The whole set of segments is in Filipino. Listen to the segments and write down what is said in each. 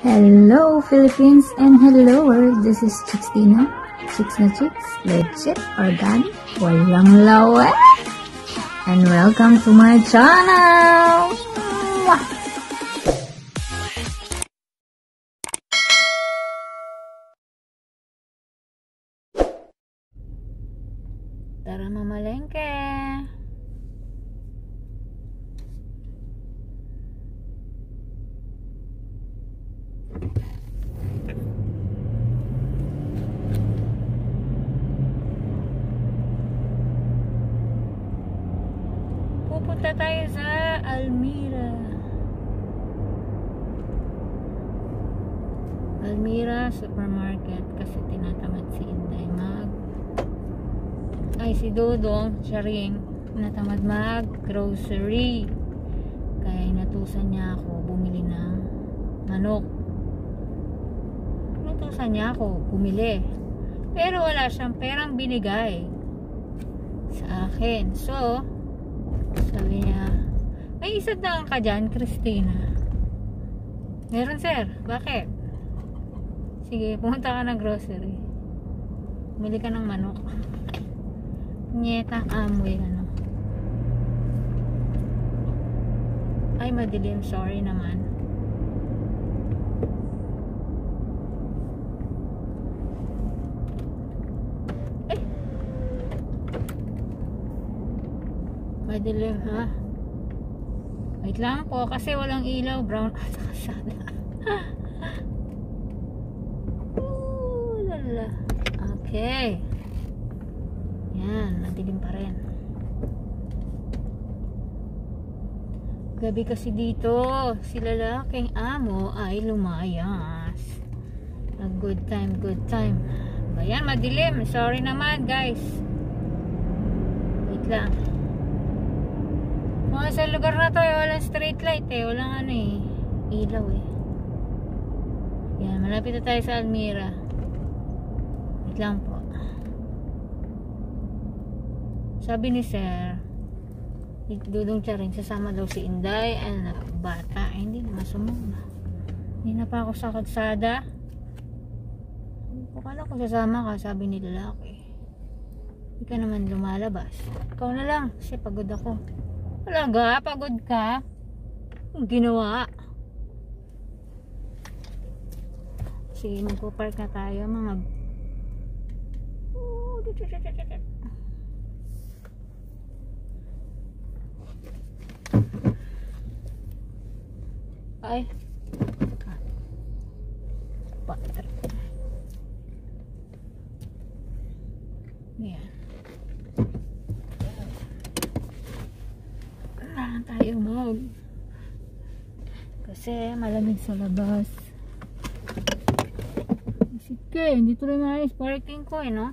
Hello Philippines and hello world. This is Chicks Dina. Chicks na Chicks, legit, organic, walang lawa. And welcome to my channel! Mwah! Tara mamalengke! Pupunta tayo sa Almira. Almira Supermarket kasi tinatamad si Inday mag ay si Dodong siya rin tinatamad mag grocery. Kaya inatusan niya ako bumili ng manok. Inutusan niya ako bumili. Pero wala siyang perang binigay sa akin. So sabi niya may isa daan ka dyan Christina. Meron sir. Bakit sige pumunta ka ng grocery. Bumili ka ng manok. Nyeta amoy ano. Ay madilim. Sorry naman. Eh! Madilim ha? Wait lang po kasi walang ilaw. Brown. Kasada okay yan, madilim pa rin. Gabi kasi dito, si lalaking amo ay lumayas. A good time, good time. Ayan, madilim. Sorry naman, guys. Wait lang. Mga sa lugar na to, eh, walang street light eh. Walang ano eh. Ilaw eh. Yan, malapit na tayo sa Almira. Wait lang po. Sabi ni Sir, dudong siya rin, sasama daw si Inday and bata. Eh, hindi naman sumama. Hindi na pa ako sa kalsada. Kala ko sasama ka, sabi ni lalaki. Hindi ka naman lumalabas. Ikaw na lang, kasi pagod ako. Talaga, pagod ka? Ang ginawa. Sige, magpo-park na tayo, mga... Ay. Butter yan na tayo mag kasi malamig sa labas. Sige hindi tuloy maayos. Parking ko eh no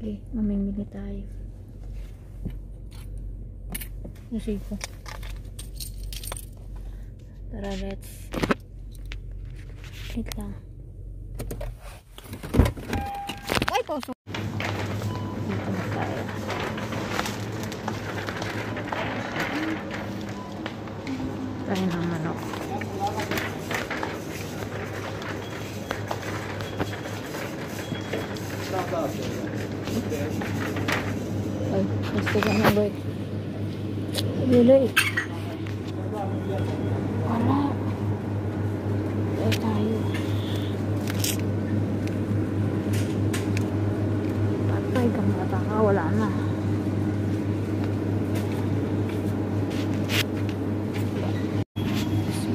Okay, mamimili tayo. Kasi ko. Tara, let's. Wait lang. Ay, puso. Dito na tayo. Tayo ng manok. Ay, gusto ko na boy. Lulay. Wala. Ay, tayo. Patay ka taka. Wala na.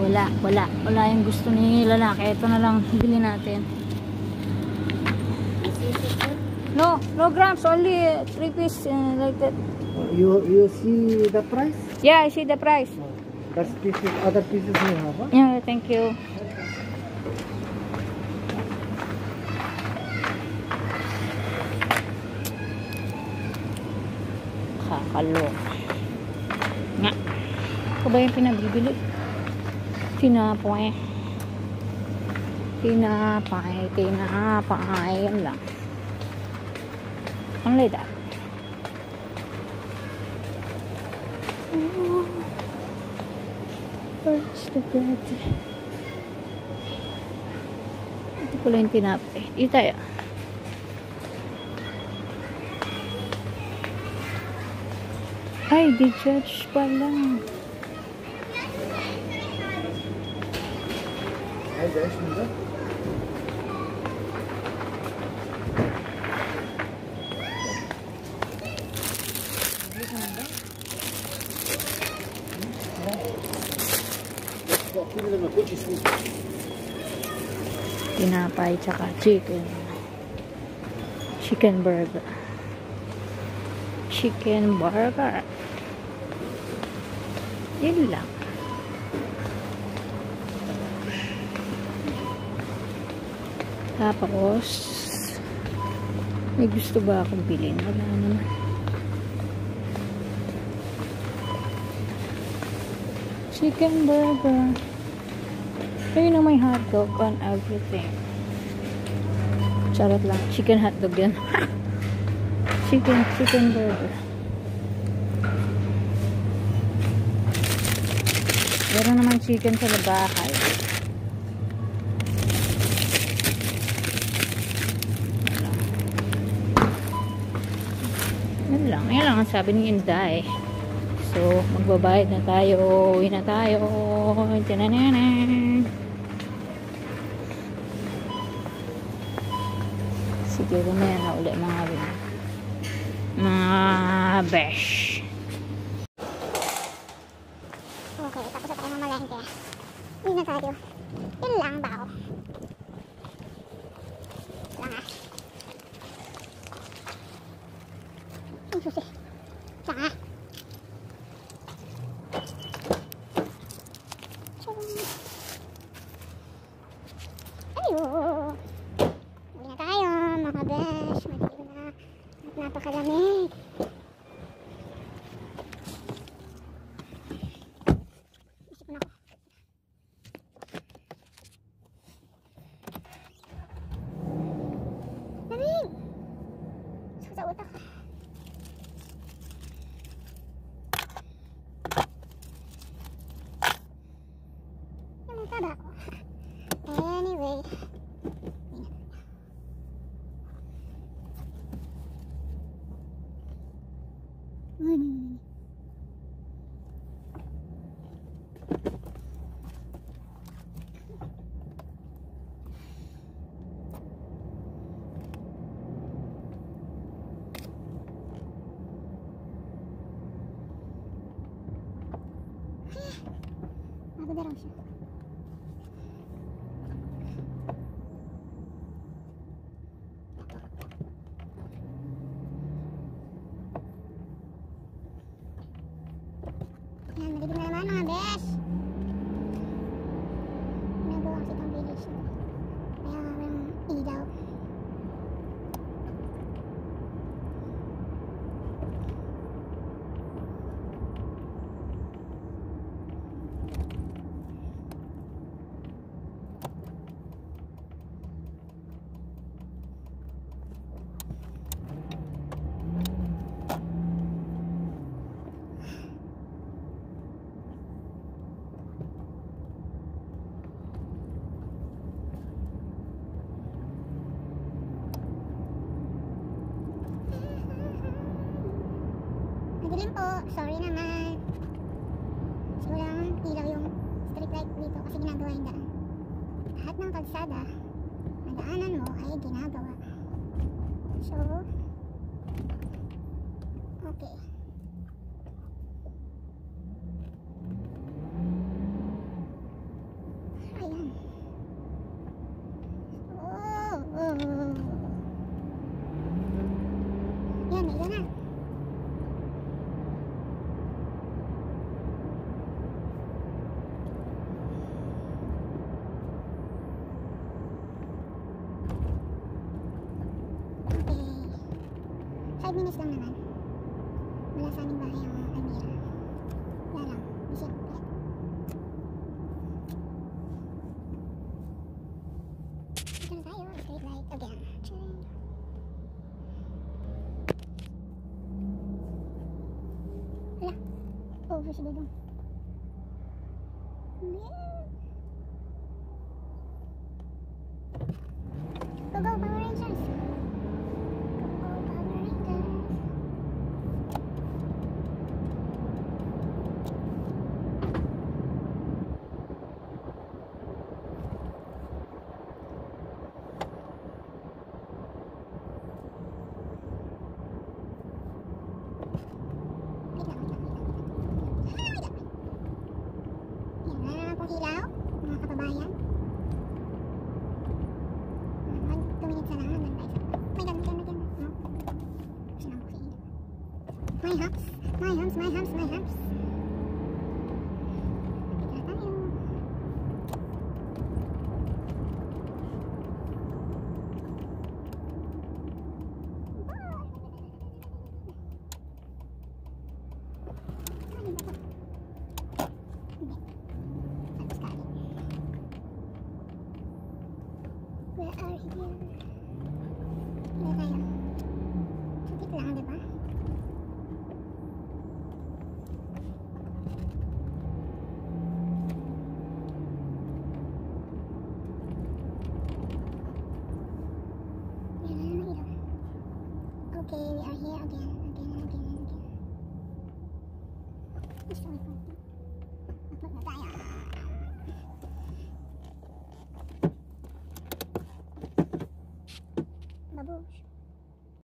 Wala, wala. Wala yung gusto ni lalaki. Ito na lang bili natin. No, no grams. Only 3 piece uh, like that. You you see the price? Yeah, I see the price. That's pieces. Other pieces you have. Huh? Yeah, thank you. Kakalok. Nga. Ito ba yung pinabibili? Tinapay. Tinapay. Tinapay. Yan lang. Only that. Oh. Where's the bread? Ito pala yung tinapay. Dito tayo. Ay, di judge pala. Ay, guys, hindi. Tinapay tsaka chicken. Chicken burger. Chicken burger. Yun lang. Tapos, may gusto ba akong bilhin? Wala naman. Chicken burger. Ayun na may hotdog on everything. Charot lang. Chicken hotdog yan. chicken, chicken burger. Meron naman chicken sa bahay. Yan lang. Yan lang ang sabi ni Inday. So, magbabayad na tayo. Uwi na tayo. Tinanana. Sige, mamaya na ulit mga mga besh. Okay, tapos na tayo mamalengke. Hindi na tayo. Yun lang ba ako? Lang ah. Ang susi. Tsaka. Ayun. Hindi na tayo, mga besh. Madilim na. At napakalamig. Isip na ako. Lamig! Sakit sa utak. Namunta ba ako? Anyway. Ano? Ako na raw siya. Yan, madilim na naman mga besh. Ginagawa kasi itong village na to. Kaya walang ilaw. Madilim po. Sorry naman. Kasi walang ilaw yung street light dito kasi ginagawa yung daan. Lahat ng kalsada na daanan mo ay ginagawa. So, okay. Ayan. Oh, oh. Yan, may ilaw na. 5 minutes lang naman. Mula sa aming bahay ang Almira. Wala lang. Di siya kompleto. Dito na tayo. Street light again. Charing. Wala. Over si Dudong. Yeah. Go go Power Rangers! Go go Power Rangers! Wait lang, wait lang, wait lang, wait lang. Ah, wait lang. Yan, wala naman pong ilaw, mga kababayan. Ah, one, two minutes na lang, hanggang tayo sa... My God, my God, my God. No? Gusto na ako kainin. My humps, my humps, my humps, my humps. Okay, we are here again, again, again, again. Gusto ko ito.